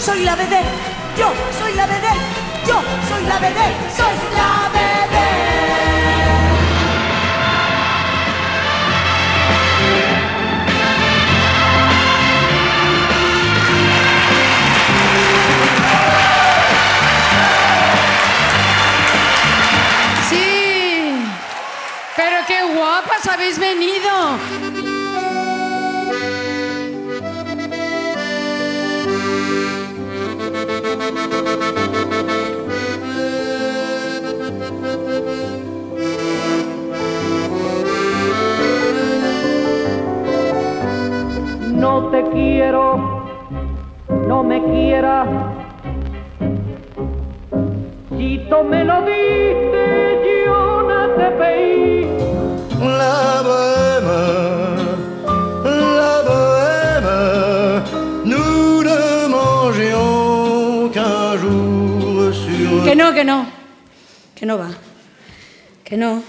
la vedette, yo soy la vedette, yo soy la vedette, soy la vedette. Sí, pero qué guapas habéis venido. No te quiero, no me quieras. Si tú me lo diste, yo no te pedí. La bohème, la bohème, nous ne mangions qu'un jour sur Que no, que no. Que no va. Que no.